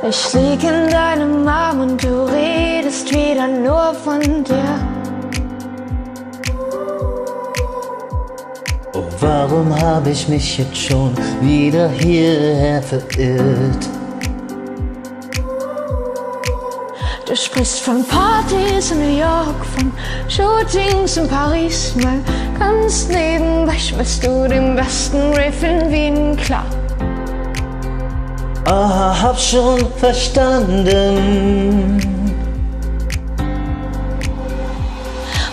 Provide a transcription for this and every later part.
Ich lieg in deinem Arm und du redest wieder nur von dir. Oh, warum habe ich mich jetzt schon wieder hierher verirrt? Du sprichst von Partys in New York, von Shootings in Paris. Mal ganz nebenbei schmeißt du den besten Riff in Wien klar. Aha, hab schon verstanden.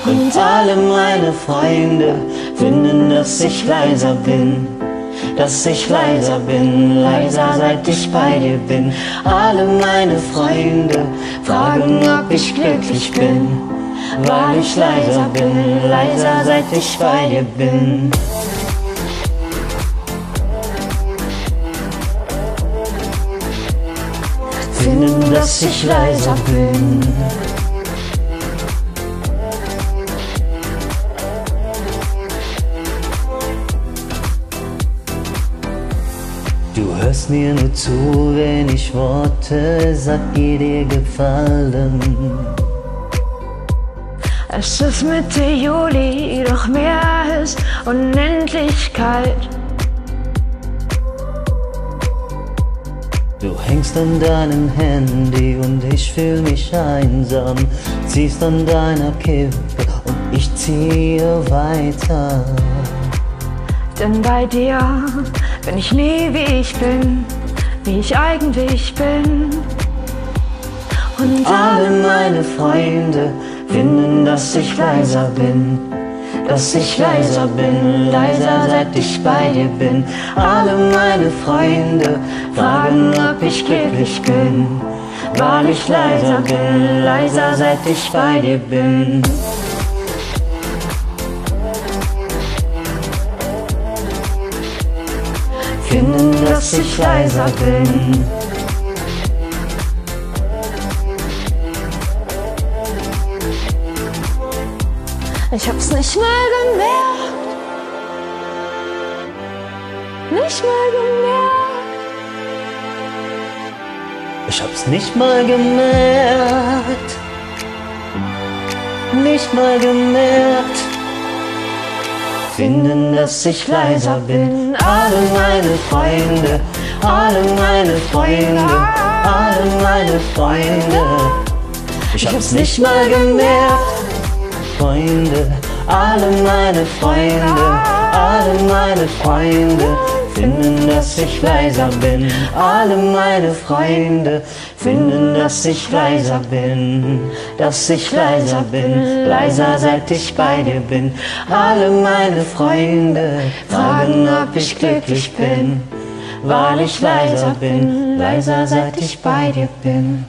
Und alle meine Freunde finden, dass ich leiser bin dass ich leiser bin, leiser seit ich bei dir bin. Alle meine Freunde fragen, ob ich glücklich bin, weil ich leiser bin, leiser seit ich bei dir bin. Finden, dass ich leiser bin. Du hörst mir nur zu, wenn ich Worte sag, die dir gefallen. Es ist Mitte Juli, doch Meer ist unendlich kalt. Du hängst an deinem Handy und ich fühl mich einsam. Ziehst an deiner Kippe und ich ziehe weiter. Denn bei dir bin ich nie wie ich bin, wie ich eigentlich bin. Und alle meine Freunde finden, dass ich leiser bin, dass ich leiser bin, seit ich bei dir bin. Alle meine Freunde fragen, ob ich glücklich bin, weil ich leiser bin, leiser seit ich bei dir bin. finden, dass ich leiser bin. Ich hab's nicht mal gemerkt. Nicht mal gemerkt. Ich hab's nicht mal gemerkt. Nicht mal gemerkt finden, dass ich leiser bin. Alle meine Freunde, alle meine Freunde, alle meine Freunde. Ich hab's nicht mal gemerkt. Freunde, alle meine Freunde, alle meine Freunde finden, dass ich leiser bin. Alle meine Freunde finden, dass ich leiser bin, dass ich leiser bin, leiser seit ich bei dir bin. Alle meine Freunde fragen, ob ich glücklich bin, weil ich leiser bin, leiser seit ich bei dir bin.